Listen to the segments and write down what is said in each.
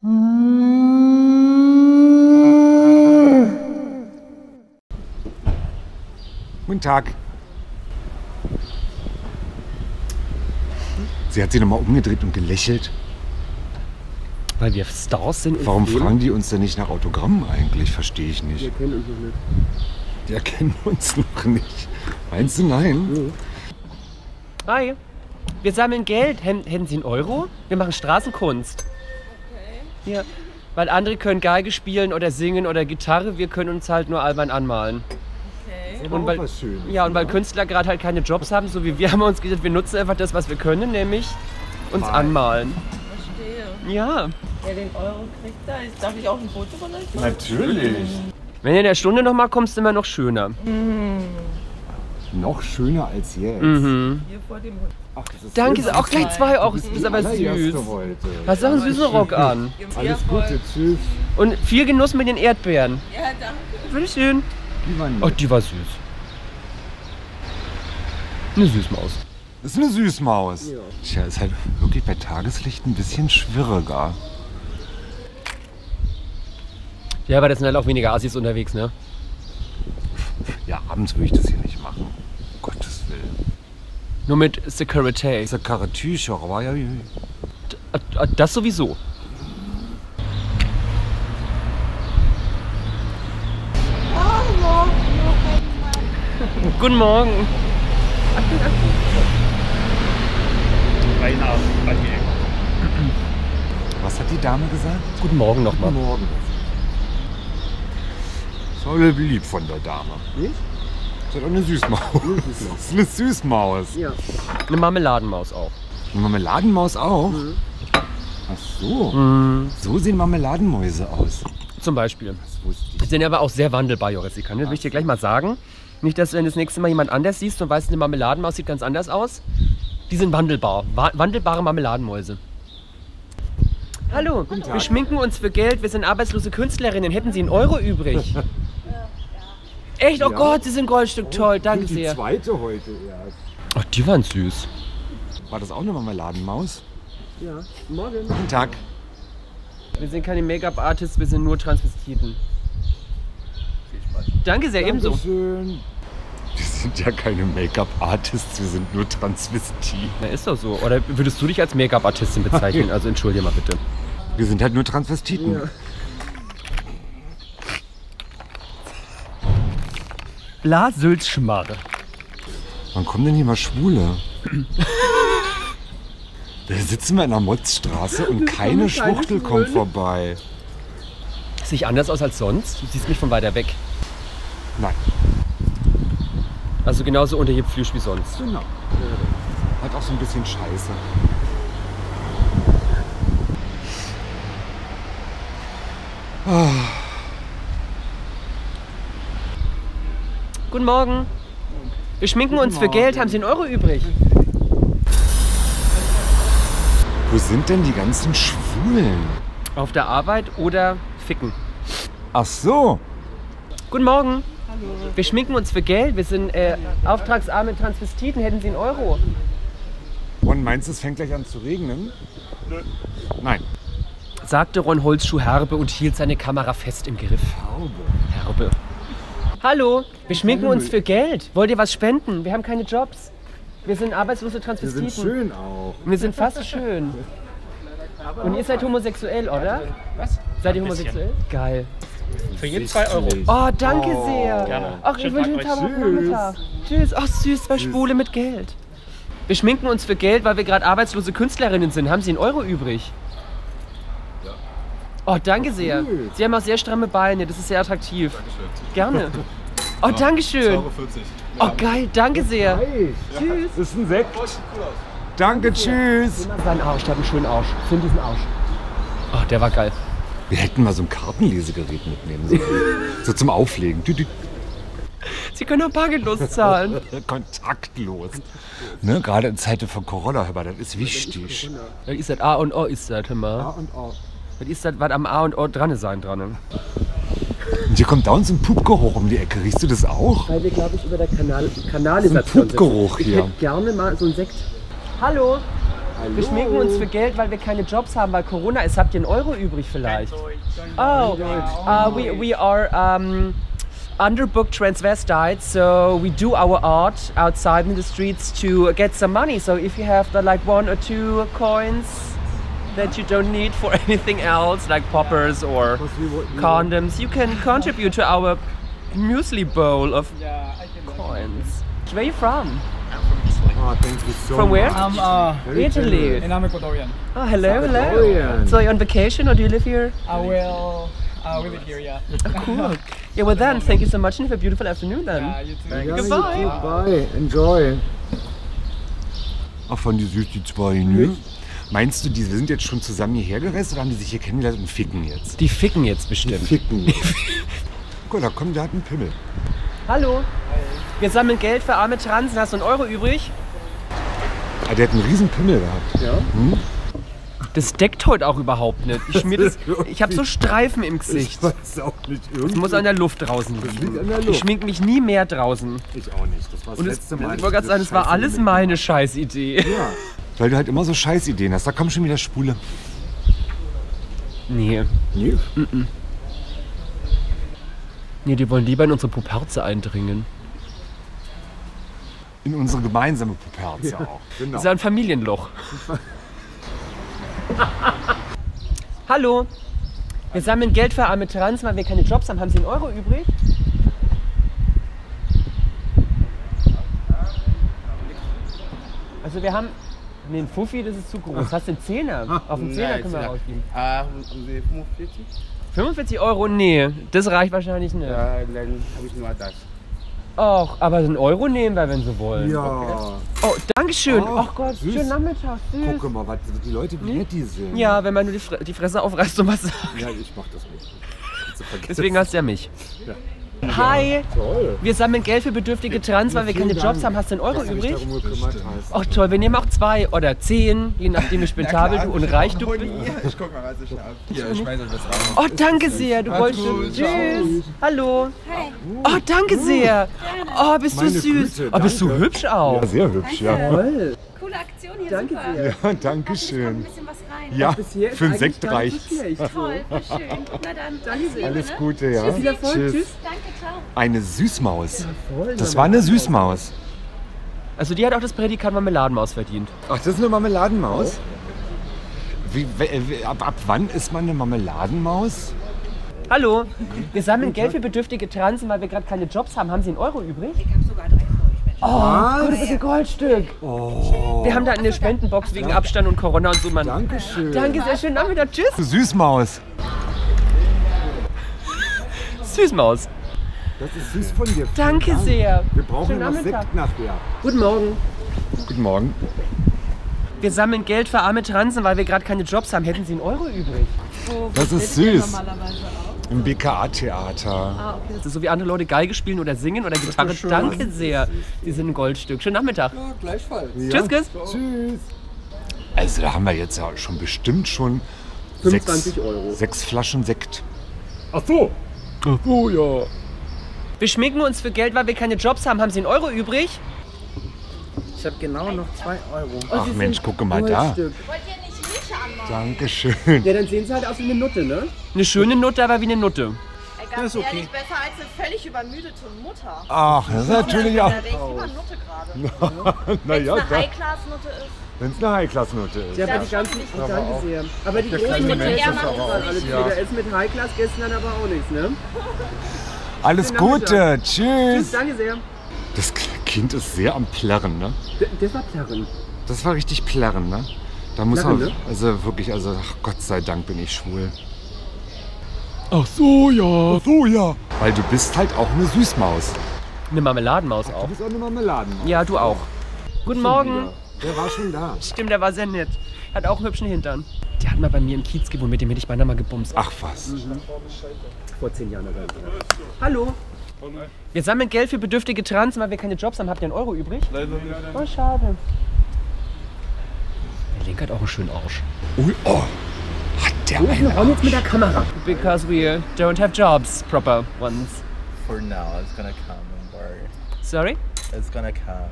Guten Tag. Sie hat sich nochmal umgedreht und gelächelt. Weil wir Stars sind. Warum fragen die uns denn nicht nach Autogrammen eigentlich? Verstehe ich nicht. Wir kennen uns noch nicht. Die erkennen uns noch nicht. Meinst du nein? Hi. Wir sammeln Geld. Hätten Sie einen Euro? Wir machen Straßenkunst. Ja. Weil andere können Geige spielen oder singen oder Gitarre. Wir können uns halt nur albern anmalen. Okay. Und weil, Schönes. ja, und weil Künstler gerade halt keine Jobs haben, so wie wir, haben wir uns gesagt, wir nutzen einfach das, was wir können, nämlich uns Malen. anmalen. Verstehe. Ja. Wer den Euro kriegt, da ist, darf ich auch ein Foto von euch machen? Natürlich. Wenn du in der Stunde noch mal kommst, immer noch schöner. Noch schöner als jetzt. Mhm. Hier vor dem Ach, das ist Danke, ist auch gleich zwei Euro. Du Das ist aber süß. heute. Hast du auch einen süßen Rock an. Alles Gute, tschüss. Und viel Genuss mit den Erdbeeren. Ja, danke. Bitteschön. Die waren Oh, nett. die war süß. Eine Süßmaus. Das ist eine Süßmaus. Tja, ist halt wirklich bei Tageslicht ein bisschen schwieriger. Ja, aber das sind halt auch weniger Assis unterwegs, ne? Ja, abends würde ich das hier nicht machen. Um Gottes Willen. Nur mit Security. Ist ja Karatücher, aber ja. Äh, äh, Das sowieso. Guten Morgen. Was hat die Dame gesagt? Guten Morgen nochmal. Morgen. Soll lieb von der Dame. Nicht? Das ist doch eine Süßmaus. Das ist eine Süßmaus. Ja. Eine Marmeladenmaus auch. Eine Marmeladenmaus auch? Ach so. So sehen Marmeladenmäuse aus. Zum Beispiel. Das wusste Die ich. sind aber auch sehr wandelbar, Joris. Ich kann das will ich dir gleich mal sagen. Nicht, dass du, wenn du das nächste Mal jemand anders siehst und weißt, eine Marmeladenmaus sieht ganz anders aus. Die sind wandelbar. Wa wandelbare Marmeladenmäuse. Hallo, wir schminken uns für Geld. Wir sind arbeitslose Künstlerinnen. Hätten Sie einen Euro übrig? Echt? Oh Ja. Gott, Sie sind Goldstück toll. Danke die sehr. zweite heute erst. Oh, die waren süß. War das auch eine Marmeladenmaus? Ja, morgen. Guten Tag. Wir sind keine Make-up-Artists, wir sind nur Transvestiten. Danke sehr, ebenso. Dankeschön. Wir sind ja keine Make-up-Artists, wir sind nur Transvestiten. Na, ist doch so. Oder würdest du dich als Make-up-Artistin bezeichnen? Also entschuldige mal bitte. Wir sind halt nur Transvestiten. Blasülzschmarre. Wann kommen denn hier mal Schwule? da sitzen wir in der Motzstraße und keine Schwuchtel kommt vorbei. Sieht anders aus als sonst? Du siehst mich von weiter weg. Nein. Also genauso unterhipflüsch wie sonst. Genau. Hat auch so ein bisschen Scheiße. Guten Morgen. Wir schminken uns für Geld. Haben Sie einen Euro übrig? Wo sind denn die ganzen Schwulen? Auf der Arbeit oder ficken? Ach so. Guten Morgen. Wir schminken uns für Geld. Wir sind äh, auftragsarme Transvestiten. Hätten Sie einen Euro? Und meinst du, es fängt gleich an zu regnen? Nein. sagte Ron Holzschuh herbe und hielt seine Kamera fest im Griff. Herbe. Hallo, wir schminken uns für Geld. Wollt ihr was spenden? Wir haben keine Jobs. Wir sind arbeitslose Wir Transvestiten. sind schön auch. Wir sind fast schön. Und ihr seid homosexuell, oder? Was? Seid ihr homosexuell? Geil. Für jeden 2 Euro. Oh, danke sehr. Gerne. Ach, ich wünsche Tag einen. Tag. Tschüss. Ach, süß, zwei Spule mit Geld. Wir schminken uns für Geld, weil wir gerade arbeitslose Künstlerinnen sind. Haben Sie einen Euro übrig? Oh, danke sehr. Sie haben auch sehr stramme Beine. Das ist sehr attraktiv. Gerne. Oh, danke schön. Oh, geil. Danke sehr. Tschüss. Das ist ein Sekt. Danke, tschüss. Seinen Arsch, der hat einen schönen Arsch. Find diesen Arsch. Oh, der war geil. Wir hätten mal so ein Kartenlesegerät mitnehmen sollen. so zum Auflegen. Sie können auch bargeldlos zahlen. Kontaktlos. Ne, gerade in Zeiten von Corona, hör mal, das ist wichtig. Ist das? A und O ist das, hör mal. und auch. Was ist das, was am A und O dran sein dran? Und hier kommt dauernd so ein Pupgeruch um die Ecke. Riechst du das auch? Weil wir, glaube ich, über der Kanal Kanalisation So ein Pupgeruch Ich hier. hätte gerne mal so einen Sekt. Hallo, Wir schminken uns für Geld, weil wir keine Jobs haben, weil Corona ist. Habt ihr einen Euro übrig vielleicht? Oh, uh, we, we are um, underbooked transvestites, so we do our art outside in the streets to get some money. So if you have the, like one or two coins that you don't need for anything else, like poppers or condoms, you can contribute to our muesli bowl of coins. Where are you from? Oh, thank you so From where? I'm uh, Very Italy. and I'm Ecuadorian. Oh, hello, hello. Salvadorian. So you're on vacation or do you live here? I will uh, we live here, yeah. Cool. Yeah, well then, thank you so much and have a beautiful afternoon then. Yeah, you too. Ja, Goodbye. you too. Bye. Enjoy. Ach, fand die süß, die zwei, ne? Meinst du, die sind jetzt schon zusammen hierher gereist oder haben die sich hier kennengelernt und ficken jetzt? Die ficken jetzt bestimmt. Ficken. Guck, da kommt, der hat einen Pimmel. Hallo. Wir sammeln Geld für arme Transen. Hast du einen Euro übrig? Ah, der hat einen riesen Pimmel gehabt. Ja. Das deckt heute auch überhaupt nicht. Ich, das, ich habe so Streifen im Ich Gesicht. weiß auch nicht. Das Irgendwie. muss an der Luft draußen liegen. der Ich Luft. schmink mich nie mehr draußen. Ich auch nicht. Das war das Und es, letzte ich Mal. wollte gerade sagen, es war alles meine Scheißidee. Ja. Weil du halt immer so Scheißideen hast. Da kommen schon wieder Spule. Nee. Nee. Nee, die wollen lieber in unsere Puperze eindringen. In unsere gemeinsame Puperze auch. Genau. Das ist ja ein Familienloch. Hallo. Wir sammeln Geld für arme Trans, weil wir keine Jobs haben. Haben Sie einen Euro übrig? Also wir haben... Nee, ein Fuffi, das ist zu groß. Hast du einen Zehner? Auf den Zehner können wir rausgeben. Ah, haben Sie 45? 45 Euro? Nee, das reicht wahrscheinlich nicht. Ja, dann habe ich nur das. Och, aber einen Euro nehmen wir, wenn Sie wollen. Ja. Oh, Dankeschön. Oh, Ach Gott, süß. schönen Nachmittag. Süß. Guck mal, was die Leute, wie nett die sind. Ja, wenn man nur die, Fre die Fresse aufreißt und was sagt. Ja, ich mach das nicht. Deswegen hast du ja mich. Hi, Toll. wir sammeln Geld für bedürftige Trans, weil wir keine Jobs haben. Hast du einen Euro übrig? Ach toll, wir nehmen auch zwei oder zehn, je nachdem wie spendabel du und reich du bist. Ich guck mal, was ich habe. Hier, ich schmeiße das raus. Oh, danke sehr, du wolltest schon. Tschüss. Hallo. Oh, danke sehr. Oh, bist du Meine süß. Güte, Oh, bist du hübsch auch. Ja, sehr hübsch, ja. Toll. Coole Aktion hier, Danke super. sehr. Ja, danke schön. Ja, ist für eigentlich Sekt reicht. Toll, voll schön. Na dann, alles Liebe, Alles ne? Gute, ja. Viel Erfolg. Tschüss. Danke, ciao. Eine Süßmaus. Das war eine Süßmaus. Also die hat auch das Prädikat Marmeladenmaus verdient. Ach, das ist eine Marmeladenmaus? Wie, wie, ab, ab wann ist man eine Marmeladenmaus? Hallo, wir sammeln Geld für bedürftige Transen, weil wir gerade keine Jobs haben. Haben Sie einen Euro übrig? Ich habe sogar drei für euch. Oh, Gott, das ist ein Goldstück. Wir haben da eine Spendenbox wegen Abstand und Corona und so. Man. Dankeschön. Danke, sehr schön Nachmittag. Tschüss. Süßmaus. Süßmaus. Das ist süß von dir. Danke Dank. sehr. Wir brauchen Schönen noch Nachmittag. Sekt nachher. Guten Morgen. Guten Morgen. Wir sammeln Geld für arme Transen, weil wir gerade keine Jobs haben. Hätten Sie einen Euro übrig? Das ist süß. Im BKA-Theater. Ah, okay. Das ist so wie andere Leute Geige spielen oder singen oder Gitarre. Danke sehr. Sie sind ein Goldstück. Schönen Nachmittag. Gleichfalls. Tschüss, tschüss. Tschüss. Also da haben wir jetzt ja schon bestimmt schon 25 sechs, Euro. sechs Flaschen Sekt. Ach so. Ach so, ja. Wir schminken uns für Geld, weil wir keine Jobs haben. Haben Sie einen Euro übrig? Ich habe genau noch 2 Euro. Ach Mensch, gucke mal da. Wollt Dankeschön. Ja, dann sehen Sie halt aus wie eine Nutte, ne? Eine schöne Nutte, aber wie eine Nutte. Ey, ganz ehrlich, besser als eine völlig übermüdete Mutter. Ach, das ist natürlich auch. Da wäre ich lieber Nutte gerade. Naja, Eine High-Class-Nutte ist. wenn es eine High-Class-Note ist. Ja, aber Das die ganzen. Oh, danke sehr. Aber die großen kleine Hotels Mensch haben ist auch aber alles ja. Da ist mit High-Class-Gästen dann aber auch nichts, ne? Alles. Gute. Tschüss, Tschüss. danke sehr. Das Kind ist sehr am Plärren, ne? D das war Plärren. Das war richtig Plärren, ne? Da muss man, ne? also wirklich, also ach, Gott sei Dank bin ich schwul. Ach so, ja. Ach so, ja. Weil du bist halt auch eine Süßmaus. Eine Marmeladenmaus auch. bist auch eine Marmeladenmaus. Ja, du auch. Guten Morgen. Der war schon da. Stimmt, der war sehr nett. Hat auch einen hübschen Hintern. Der hat mal bei mir im Kiez gewohnt, mit dem hätte ich beinahe mal gebumst. Ach was. Vor zehn Jahren oder. Hallo. Wir sammeln Geld für bedürftige Trans, weil wir keine Jobs haben. Habt ihr einen Euro übrig? Leider nicht. Oh, schade. Der Link hat auch einen schönen Arsch. Ui, oh. Hat der Wir einen räumen jetzt mit der Kamera. Because we don't have jobs, proper ones. For now, it's gonna come, don't worry. Sorry? It's gonna come.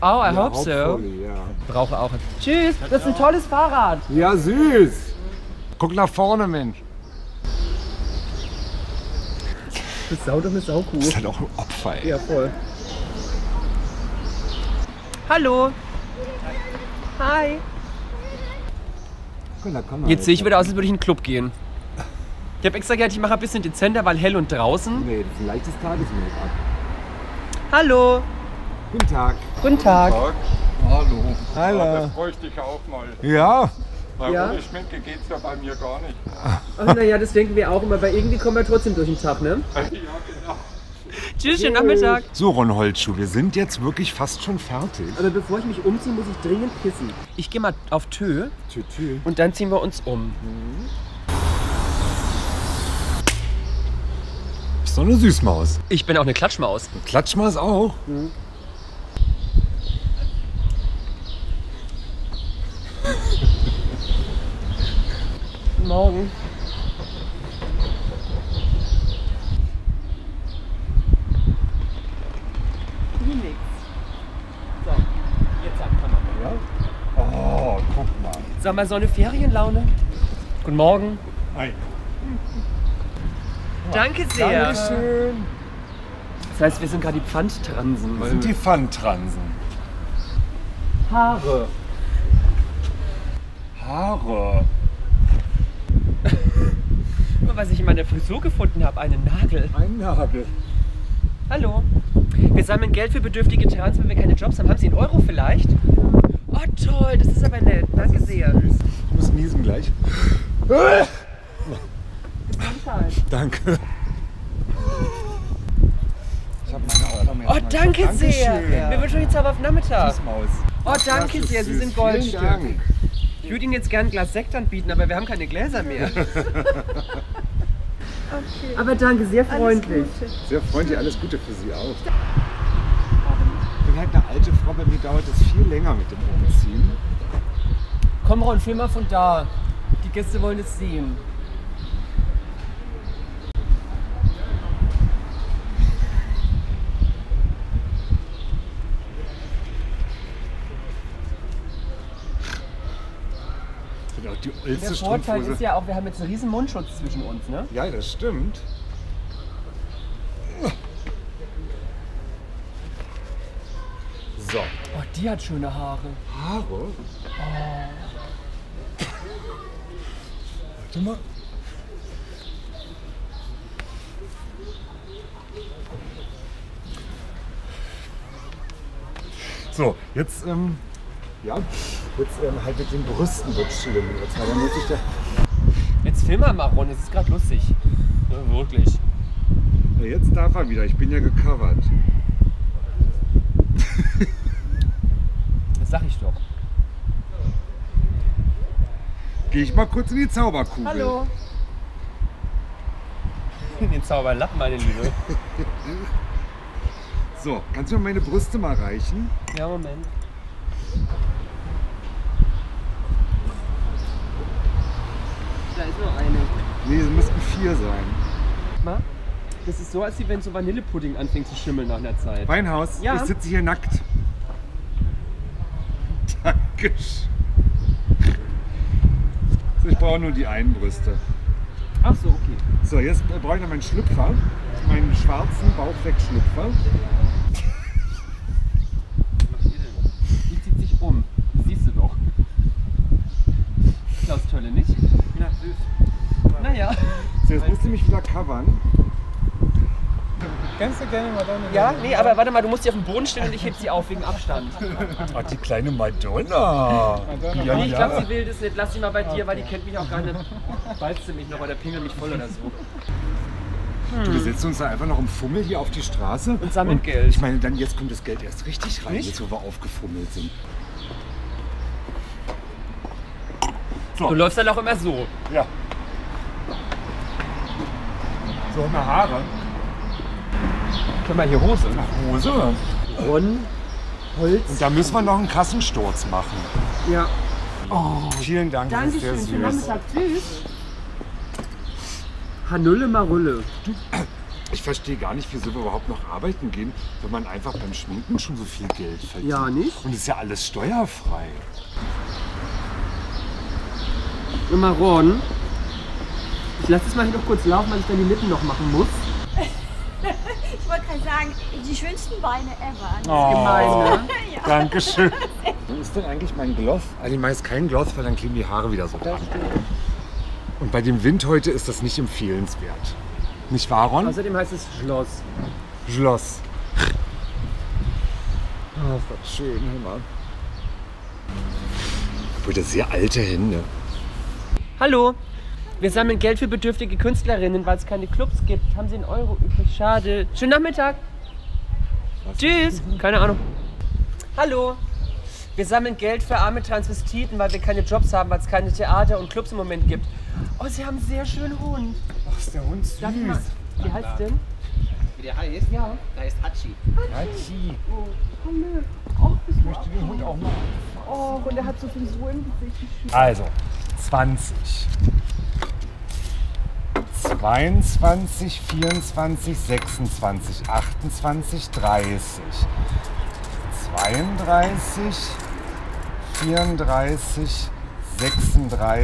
Oh, I hope so. hopefully, Ja. Brauche auch. Tschüss, das ist ein tolles Fahrrad. ja, süß. Guck nach vorne, Mensch. Das ist sau, das ist sau cool. Das ist halt auch ein Opfer, ey. Ja, voll. Hallo. Hi. Guck, da kann man Jetzt sehe ich wieder aus, als würde ich in den Club gehen. Ich habe extra gesagt, ich mache ein bisschen dezenter, weil hell und draußen. Nee, das ist ein leichtes Tages-Make-up. Hallo. Guten Tag. Guten Tag. Hallo. Hallo. Das bräuchte ich auch mal. Ja. Weil Ja? ohne Schminke geht's ja bei mir gar nicht. Ach naja, das denken wir auch immer, weil irgendwie kommen wir trotzdem durch den Tag, ne? Ja, genau. Tschüss, schönen Nachmittag. So, Ron Holzschuh, wir sind jetzt wirklich fast schon fertig. Aber bevor ich mich umziehe, muss ich dringend pissen. Ich gehe mal auf Tö Tü, tü. und dann ziehen wir uns um. Bist doch eine Süßmaus. Ich bin auch eine Klatschmaus. Klatschmaus auch. Guten Morgen. Nix. So, jetzt ab, kann man. Oh, guck mal. Sag mal, so eine Ferienlaune? Guten Morgen. Hi. Danke sehr. Dankeschön. Das heißt, wir sind gerade die Pfandtransen. Wir sind die Pfandtransen. Haare. Haare. Was ich in meiner Frisur gefunden habe, einen Nagel. Ein Nagel. Hallo. Wir sammeln Geld für bedürftige Trans, wenn wir keine Jobs haben. Haben Sie einen Euro vielleicht? Oh toll, das ist aber nett. Danke sehr. Ich muss niesen gleich. Danke. Ich habe meine Augen Oh, danke sehr. Dankeschön. Wir wünschen euch einen zauberhaften Nachmittag. Maus. Oh, danke sehr. Sie sind Goldstück. Dank. Ich würde Ihnen jetzt gern ein Glas Sekt anbieten, aber wir haben keine Gläser mehr. Aber danke, sehr freundlich. Sehr freundlich, alles Gute für Sie auch. Halt eine alte Frau, bei mir dauert es viel länger mit dem Umziehen. Komm, Ron, film mal von da. Die Gäste wollen es sehen. Auch die Der Vorteil ist ja auch, wir haben jetzt einen riesen Mundschutz zwischen uns, ne? Ja, das stimmt. So, Oh, die hat schöne Haare. Haare. Warte mal. So, jetzt, ähm, ja, jetzt ähm, halt mit den Brüsten wird schlimm. Jetzt, weil dann muss ich da, Jetzt film mal, Ron, es ist gerade lustig. Ja, wirklich. Ja, jetzt darf er wieder, ich bin ja gecovert. Das sag ich doch. Gehe ich mal kurz in die Zauberkugel. Hallo. Den Zauberlappen, meine Liebe. So, kannst du mir meine Brüste mal reichen? Ja, Moment. Da ist noch eine. Nee, es müssten vier sein. Mal. Das ist so, als wenn so Vanillepudding anfängt zu schimmeln nach einer Zeit. Weinhaus, Ja. ich sitze hier nackt. Dankeschön. So, ich brauche nur die einen Brüste. Ach so, okay. So, jetzt brauche ich noch meinen Schlüpfer. Meinen schwarzen Bauchwegschlüpfer. Was macht ihr denn? Die zieht sich um. Siehst du doch. Klaus Tölle nicht? Na, süß. Naja. So, jetzt musst du mich wieder covern. Kannst du gerne Madonna Ja, nee, aber warte mal, du musst sie auf den Boden stellen und ich heb sie auf wegen Abstand. Ach, die kleine Madonna. Ja, Nee, ich glaube, sie will das nicht. Lass sie mal bei dir, weil die kennt mich auch gar nicht. Beißt sie mich noch oder pingelt mich voll oder so. Du, wir setzen uns da einfach noch im Fummel hier auf die Straße. Und sammeln Geld. Ich meine, dann jetzt kommt das Geld erst richtig rein, Nicht? jetzt wo wir aufgefummelt sind. Du läufst dann auch immer so. Ja. So, mal Haare. Guck mal, hier Hose. Hose. Ron, Holz. Und da müssen wir noch einen Kassensturz machen. Ja. Vielen Dank, das ist sehr süß. Tschüss. Hanulle Marulle. Ich Ich verstehe gar nicht, wieso wir überhaupt noch arbeiten gehen, wenn man einfach beim Schminken schon so viel Geld verdient. Ja, nicht? Und ist ja alles steuerfrei. Immer Ron. Ich lasse es mal hier noch kurz laufen, weil ich dann die Lippen noch machen muss. Ich wollte gerade sagen, die schönsten Beine ever. Oh, Gemein, ne? Dankeschön. Wo ist denn eigentlich mein Gloss? Also ich meist kein Gloss, weil dann kleben die Haare wieder so dran. Und bei dem Wind heute ist das nicht empfehlenswert. Nicht wahr, Ron? Außerdem heißt es Schloss. Schloss. Oh, ist das schön, hör mal. Obwohl, das sehr alte Hände. Hallo. Wir sammeln Geld für bedürftige Künstlerinnen, weil es keine Clubs gibt. Haben Sie einen Euro übrig? Schade. Schönen Nachmittag. Tschüss. Keine Ahnung. Hallo. Wir sammeln Geld für arme Transvestiten, weil wir keine Jobs haben, weil es keine Theater und Clubs im Moment gibt. Oh, Sie haben einen sehr schönen Hund. Ach, ist der Hund süß. Wie heißt denn? Wie der heißt? Ja. Der heißt Hachi. Hachi. Hallo. Oh, Ich möchte den Hund auch mal. oh, und er hat so viel so im Gesicht. Also, 20. 22, 24, 26, 28, 30. 32, 34,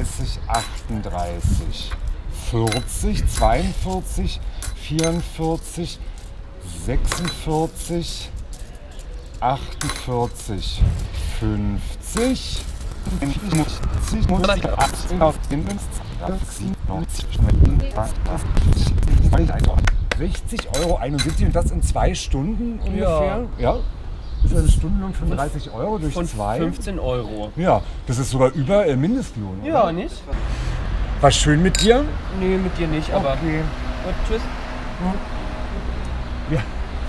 36, 38. 40, 42, 44, 46, 48, 50, 60 Euro 71 und das in zwei Stunden ungefähr? Ja. Das ist eine Stundenlohn von 30 Euro durch Von zwei. 15 Euro. Ja, das ist sogar über äh, Mindestlohn. oder? Ja, nicht? War schön mit dir. Nee, mit dir nicht, aber. Okay. Gut, tschüss. Ja,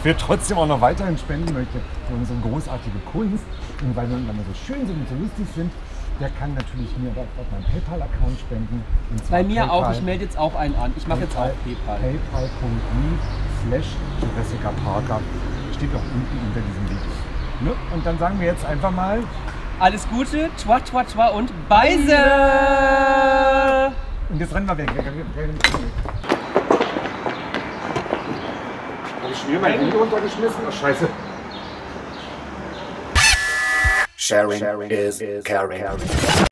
wer trotzdem auch noch weiterhin spenden möchte für unsere großartige Kunst und weil wir, wir so schön sind und so lustig sind, der kann natürlich mir auf, meinen PayPal-Account spenden. Bei mir auch, PayPal- ich melde jetzt auch einen an. Ich mache jetzt auch PayPal. paypal.me slash Jessica Parker. Steht auch unten unter diesem Video. Ne? Und dann sagen wir jetzt einfach mal, Alles Gute, twa twa twa und Beise! und jetzt rennen wir weg. Habe ich schon wieder mein Handy runtergeschmissen? Oh, scheiße. Sharing, Sharing is, is caring. caring.